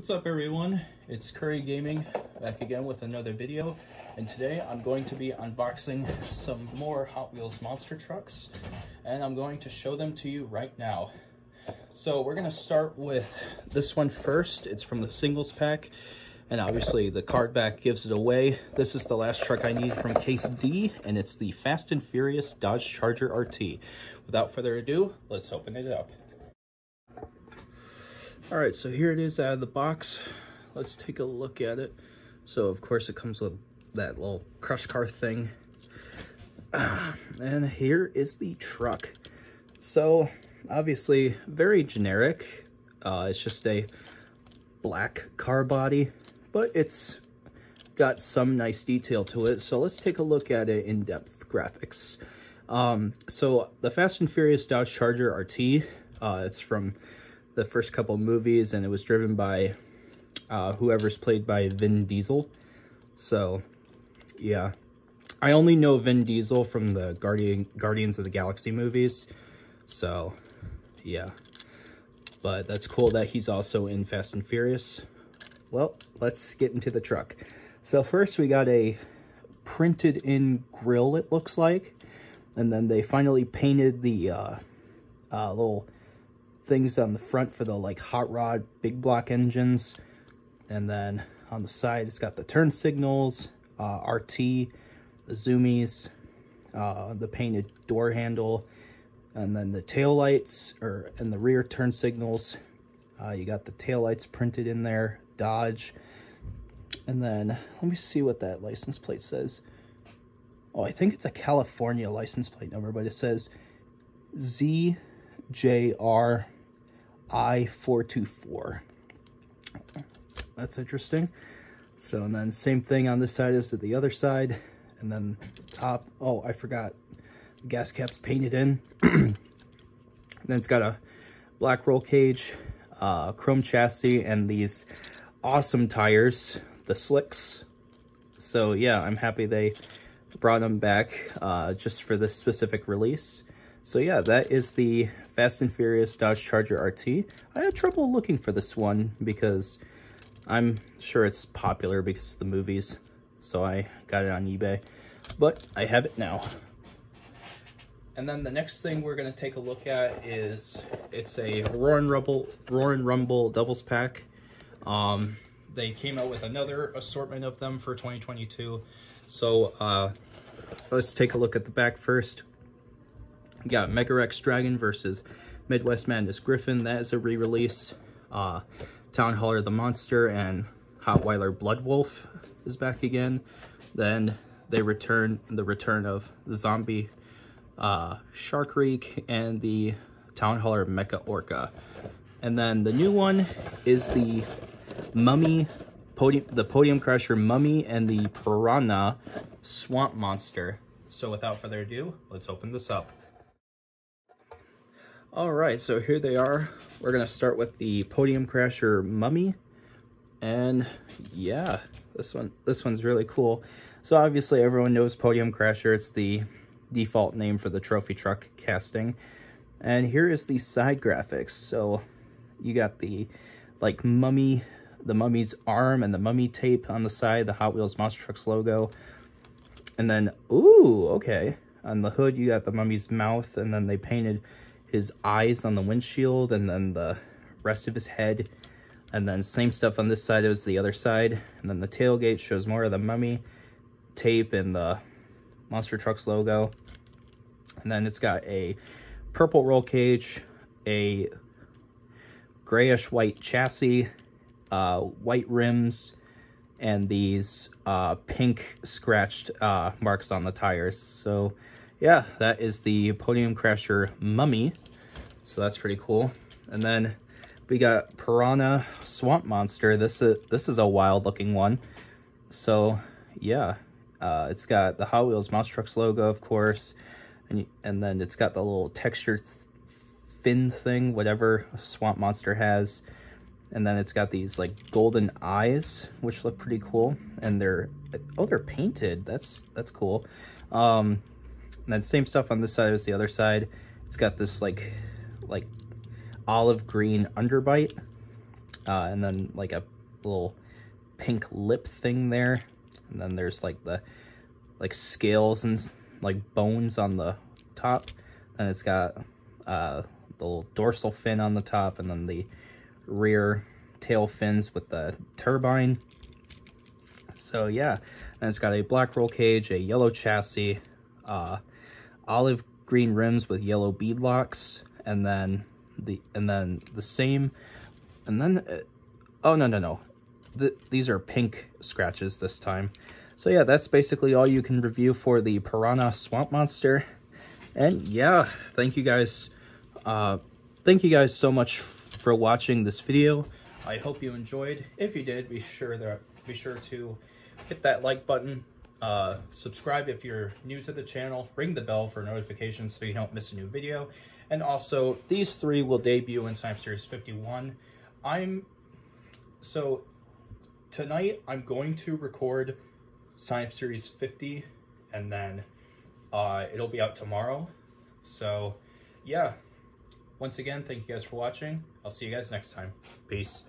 What's up everyone? It's Currie Gaming back again with another video and today I'm going to be unboxing some more Hot Wheels monster trucks and I'm going to show them to you right now. So we're going to start with this one first. It's from the singles pack and obviously the card back gives it away. This is the last truck I need from case D and it's the Fast and Furious Dodge Charger RT. Without further ado, let's open it up. All right, so here it is out of the box. Let's take a look at it. So of course it comes with that little crush car thing. and here is the truck. So obviously very generic. Uh, it's just a black car body, but it's got some nice detail to it. So let's take a look at it in-depth graphics. Um, so the Fast and Furious Dodge Charger RT, uh, it's from the first couple movies, and it was driven by uh, whoever's played by Vin Diesel. So, yeah. I only know Vin Diesel from the Guardian Guardians of the Galaxy movies. So, yeah. But that's cool that he's also in Fast and Furious. Well, let's get into the truck. So first we got a printed in grill, it looks like. And then they finally painted the uh, uh, little things on the front for the like hot rod big block engines. And then on the side, it's got the turn signals, uh, RT, the zoomies, uh, the painted door handle, and then the tail lights or and the rear turn signals. Uh, you got the tail lights printed in there, Dodge. And then let me see what that license plate says. Oh, I think it's a California license plate number, but it says ZJR I-424. That's interesting. So, and then same thing on this side as to the other side. And then top, oh, I forgot. The gas cap's painted in. then it's got a black roll cage, uh, chrome chassis, and these awesome tires, the slicks. So yeah, I'm happy they brought them back uh, just for this specific release. So yeah, that is the Fast and Furious Dodge Charger RT. I had trouble looking for this one because I'm sure it's popular because of the movies. So I got it on eBay, but I have it now. And then the next thing we're gonna take a look at is, it's a Roaring Rumble, Roaring Rumble doubles pack. Um, they came out with another assortment of them for 2022. So uh, let's take a look at the back first. We got Mega Wrex Dragon versus Midwest Madness Griffin. That is a re-release. Uh, Town Hauler the Monster and Hotweiler Blood Wolf is back again. Then they return the return of the Zombie uh, Shark Wreak and the Town Hauler Mecha Orca. And then the new one is the Mummy, podium, the Podium Crasher Mummy and the Piranha Swamp Monster. So without further ado, let's open this up. All right, so here they are. We're gonna start with the Podium Crasher Mummy. And yeah, this one this one's really cool. So obviously everyone knows Podium Crasher. It's the default name for the trophy truck casting. And here is the side graphics. So you got the like mummy, the mummy's arm and the mummy tape on the side, the Hot Wheels Monster Trucks logo. And then, ooh, okay. On the hood, you got the mummy's mouth, and then they painted his eyes on the windshield and then the rest of his head. And then same stuff on this side as the other side. And then the tailgate shows more of the mummy tape and the Monster Trucks logo. And then it's got a purple roll cage, a grayish white chassis, uh, white rims, and these uh, pink scratched uh, marks on the tires. So yeah, that is the Podium Crasher Mummy. So that's pretty cool. And then we got Piranha Swamp Monster. This is, this is a wild looking one. So yeah, uh, it's got the Hot Wheels Monster Trucks logo, of course. And, and then it's got the little texture fin thing, whatever Swamp Monster has. And then it's got these like golden eyes, which look pretty cool. And they're, oh, they're painted. That's, that's cool. Um, and then same stuff on this side as the other side. It's got this like, like olive green underbite. uh, and then like a little pink lip thing there. And then there's like the like scales and like bones on the top. And it's got uh, the little dorsal fin on the top and then the rear tail fins with the turbine. So yeah, and it's got a black roll cage, a yellow chassis, uh, olive green rims with yellow bead locks, and then the and then the same, and then uh, oh no no no, the, these are pink scratches this time. So yeah, that's basically all you can review for the Piranha Swamp Monster. And yeah, thank you guys. Uh, thank you guys so much for watching this video. I hope you enjoyed. If you did, be sure that be sure to hit that like button. Uh, subscribe if you're new to the channel. Ring the bell for notifications so you don't miss a new video. And also, these three will debut in Snipe Series 51. I'm so tonight I'm going to record Snipe Series 50 and then uh, it'll be out tomorrow. So yeah, once again, thank you guys for watching. I'll see you guys next time. Peace.